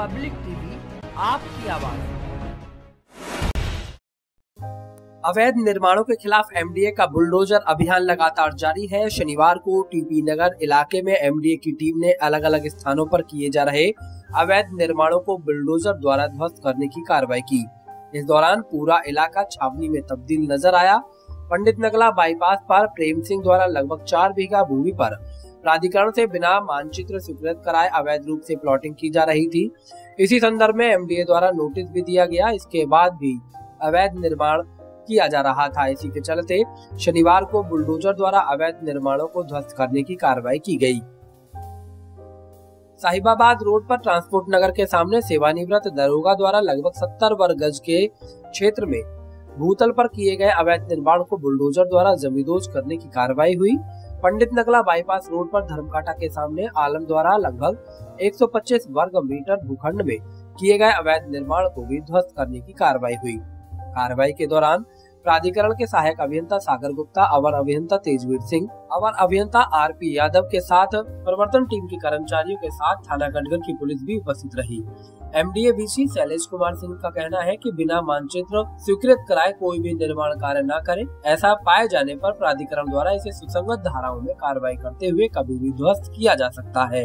Public TV, आपकी आवाज़। अवैध निर्माणों के खिलाफ एमडीए का बुलडोजर अभियान लगातार जारी है। शनिवार को टीपी नगर इलाके में एमडीए की टीम ने अलग अलग स्थानों पर किए जा रहे अवैध निर्माणों को बुलडोजर द्वारा ध्वस्त करने की कार्रवाई की। इस दौरान पूरा इलाका छावनी में तब्दील नज़र आया। पंडित नगला बाईपास पर प्रेम सिंह द्वारा लगभग चार बीघा भूमि पर प्राधिकरण से बिना मानचित्र स्वीकृत कराए अवैध रूप से प्लॉटिंग की जा रही थी। इसी संदर्भ में एमडीए द्वारा नोटिस भी दिया गया। इसके बाद भी अवैध निर्माण किया जा रहा था। इसी के चलते शनिवार को बुलडोजर द्वारा अवैध निर्माणों को ध्वस्त करने की कार्रवाई की गई। साहिबाबाद रोड पर ट्रांसपोर्ट नगर के सामने सेवानिवृत्त दरोगा द्वारा लगभग 70 वर्ग गज के क्षेत्र में भूतल पर किए गए अवैध निर्माण को बुलडोजर द्वारा जमींदोज करने की कार्रवाई हुई। पंडित नगला बाईपास रोड पर धर्मकाटा के सामने आलम द्वारा लगभग 125 वर्ग मीटर भूखंड में किए गए अवैध निर्माण को भी ध्वस्त करने की कार्रवाई हुई। कार्रवाई के दौरान प्राधिकरण के सहायक अभियंता सागर गुप्ता, अवर अभियंता तेजवीर सिंह, अवर अभियंता आर पी यादव के साथ प्रवर्तन टीम के कर्मचारियों के साथ थाना गढ़गढ़ की पुलिस भी उपस्थित रही। एमडीए बीसी शैलेश कुमार सिंह का कहना है कि बिना मानचित्र स्वीकृत कराए कोई भी निर्माण कार्य न करे। ऐसा पाए जाने पर प्राधिकरण द्वारा इसे सुसंगत धाराओं में कार्रवाई करते हुए कभी भी ध्वस्त किया जा सकता है।